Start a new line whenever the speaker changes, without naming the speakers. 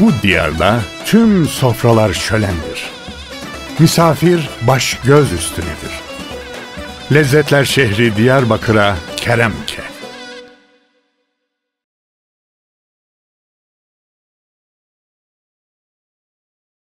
Bu diyarda tüm sofralar şölendir. Misafir baş göz üstünedir. Lezzetler şehri Diyarbakır'a Keremke.